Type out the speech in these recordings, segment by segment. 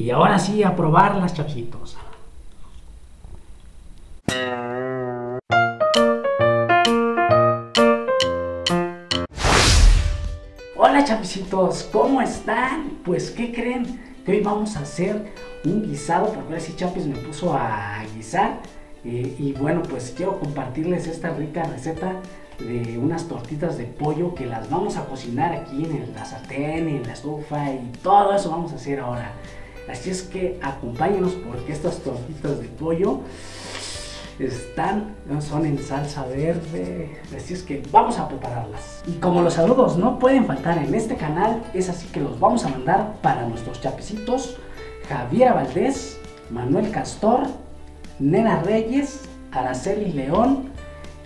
Y ahora sí, a probarlas, chapsitos. Hola chapisitos, ¿cómo están? Pues, ¿qué creen? Que hoy vamos a hacer un guisado, porque ahora sí Chapis me puso a guisar. Eh, y bueno, pues quiero compartirles esta rica receta de unas tortitas de pollo que las vamos a cocinar aquí en la sartén, en la estufa y todo eso vamos a hacer ahora. Así es que acompáñenos porque estas tortitas de pollo están, son en salsa verde, así es que vamos a prepararlas. Y como los saludos no pueden faltar en este canal, es así que los vamos a mandar para nuestros chapecitos, Javier Valdés, Manuel Castor, Nena Reyes, Araceli León,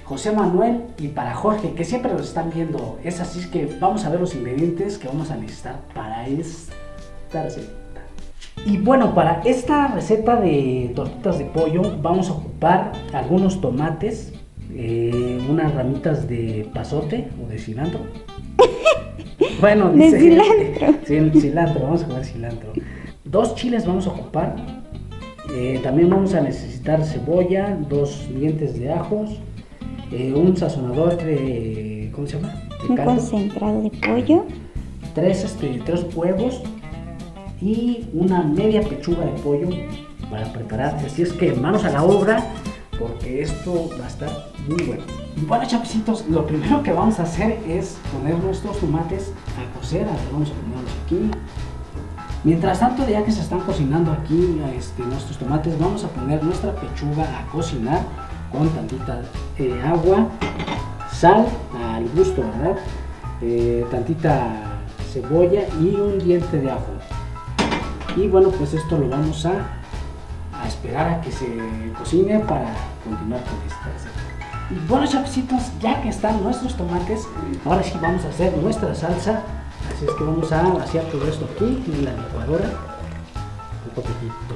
José Manuel y para Jorge, que siempre los están viendo. Es así que vamos a ver los ingredientes que vamos a necesitar para esta receta. Y bueno, para esta receta de tortitas de pollo vamos a ocupar algunos tomates, eh, unas ramitas de pasote o de cilantro. Bueno, dice, de cilantro. Sí, cilantro, vamos a comer cilantro. Dos chiles vamos a ocupar. Eh, también vamos a necesitar cebolla, dos dientes de ajos, eh, un sazonador de. ¿Cómo se llama? un concentrado de pollo. Tres, este, tres huevos y una media pechuga de pollo para prepararse. Así es que manos a la obra porque esto va a estar muy bueno. Bueno, chapecitos, lo primero que vamos a hacer es poner nuestros tomates a cocer. Vamos a ponerlos aquí. Mientras tanto, ya que se están cocinando aquí este, nuestros tomates, vamos a poner nuestra pechuga a cocinar con tantita eh, agua, sal al gusto, ¿verdad? Eh, tantita cebolla y un diente de ajo. Y bueno, pues esto lo vamos a, a esperar a que se cocine para continuar con esta receta. Y bueno, chapecitos, ya que están nuestros tomates, ahora sí vamos a hacer nuestra salsa. Así es que vamos a vaciar todo esto aquí en la licuadora. Un poquitito.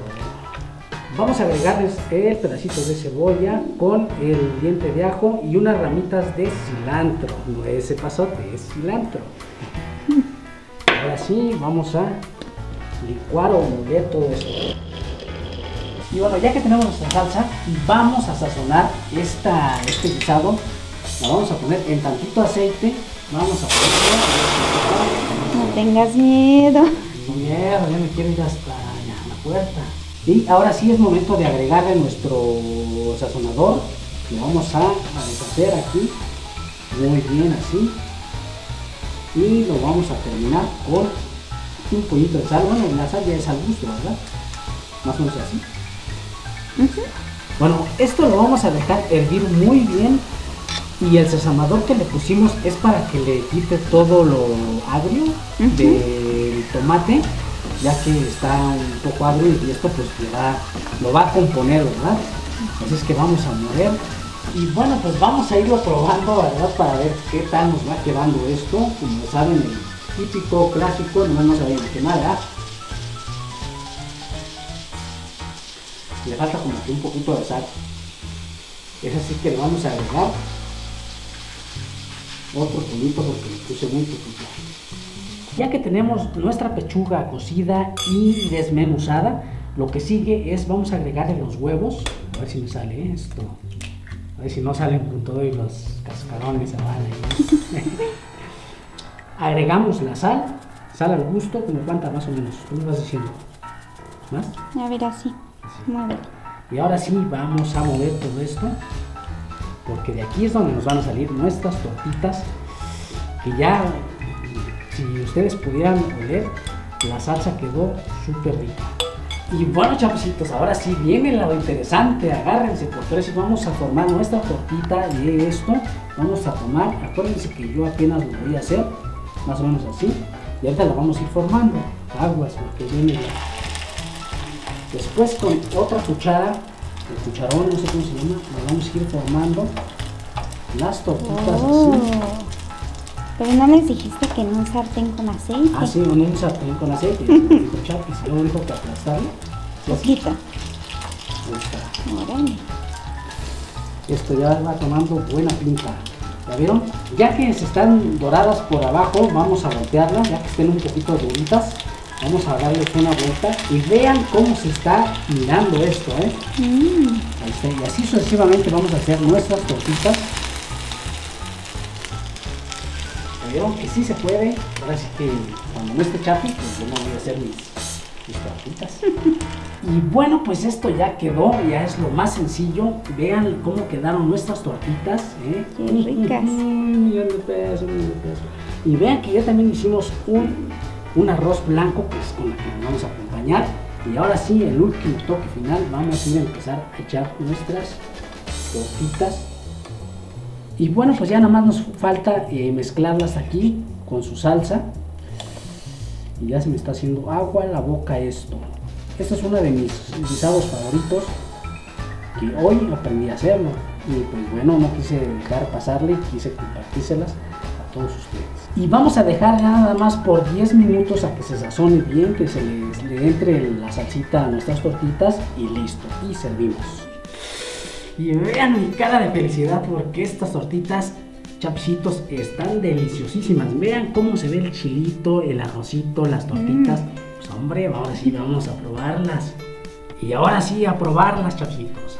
Vamos a agregarles el pedacito de cebolla con el diente de ajo y unas ramitas de cilantro. No ese pasote, es cilantro. Ahora sí, vamos a licuar o moler todo esto. Y bueno, ya que tenemos nuestra salsa, vamos a sazonar esta, este guisado. La vamos a poner en tantito aceite. Vamos a ponerlo. No tengas miedo. No miedo, ya me quiero ir hasta la puerta. Y ahora sí es momento de agregarle nuestro sazonador. Lo vamos a, a deshacer aquí. Muy bien así. Y lo vamos a terminar con un poquito de sal. Bueno, la sal ya es al gusto, ¿verdad? Más o menos así. Bueno, esto lo vamos a dejar hervir muy bien. Y el sazonador que le pusimos es para que le quite todo lo agrio del tomate, ya que está un poco agrio y esto pues lo va a componer, ¿verdad? Así es que vamos a mover. Y bueno, pues vamos a irlo probando, ¿verdad? Para ver qué tal nos va quedando esto. Como saben, el típico, clásico, no nos sabemos que nada. Le falta como que un poquito de sal. Es así que le vamos a agregar otro poquito porque le puse muy poquito. Ya que tenemos nuestra pechuga cocida y desmenuzada, lo que sigue es vamos a agregarle los huevos. A ver si me sale esto. A ver si no salen con todo y los cascarones se van. Agregamos la sal, sal al gusto, como cuánta más o menos, tú me vas diciendo. ¿Más? A ver, así. Mueve. Y ahora sí vamos a mover todo esto, porque de aquí es donde nos van a salir nuestras tortitas, que ya, si ustedes pudieran oler, la salsa quedó súper rica. Y bueno, chapucitos, ahora sí viene lo interesante, agárrense, porque ahora sí vamos a formar nuestra tortita de esto. Vamos a tomar, acuérdense que yo apenas lo voy a hacer, más o menos así. Y ahorita la vamos a ir formando. Aguas, porque viene. Después con otra cuchara, el cucharón, no sé cómo se llama, la vamos a ir formando las tortitas Oh. así. Pero no les dijiste que en un sartén con aceite. Así, en un sartén con aceite. dijo Chapis, luego dijo que aplastarlo. Poquito. ahí está. Esto ya va tomando buena pinta. ¿Ya vieron? Ya que se están doradas por abajo, vamos a voltearlas, ya que estén un poquito duritas. Vamos a darles una vuelta y vean cómo se está mirando esto, ¿eh? Mm, Ahí está. Y así sucesivamente vamos a hacer nuestras tortitas. Vieron que sí se puede. Ahora sí que cuando no esté Chapi, pues yo no voy a hacer mis, Y bueno, pues esto ya quedó, ya es lo más sencillo. Vean cómo quedaron nuestras tortitas. ¿eh? Qué ricas. Un millón de pesos, un millón de pesos. Y vean que ya también hicimos un, un arroz blanco, que es con la que nos vamos a acompañar. Y ahora sí, el último toque final, vamos a ir a empezar a echar nuestras tortitas. Y bueno, pues ya nada más nos falta eh, mezclarlas aquí con su salsa. Y ya se me está haciendo agua a la boca esto. Esta es una de mis guisados favoritos que hoy aprendí a hacerlo. Y pues bueno, no quise dejar pasarle, quise compartírselas a todos ustedes. Y vamos a dejar nada más por 10 minutos a que se sazone bien, que se les, le entre la salsita a nuestras tortitas y listo. Y servimos. Y vean mi cara de felicidad porque estas tortitas chapsitos están deliciosísimas. Vean cómo se ve el chilito, el arrocito, las tortitas. Pues hombre, ahora sí vamos a probarlas. Y ahora sí a probarlas, chapsitos.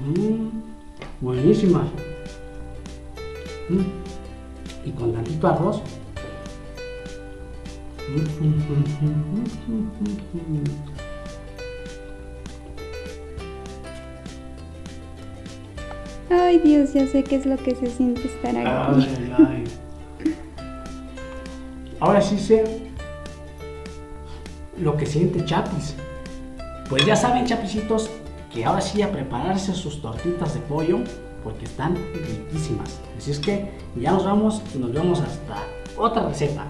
Mm, buenísimas. Mm, y con tantito arroz. Ay, Dios, ya sé qué es lo que se siente estar aquí. Ay, ay. Ahora sí sé lo que siente Chapis. Pues ya saben, Chapisitos, que ahora sí a prepararse sus tortitas de pollo porque están riquísimas. Así es que ya nos vamos y nos vemos hasta otra receta.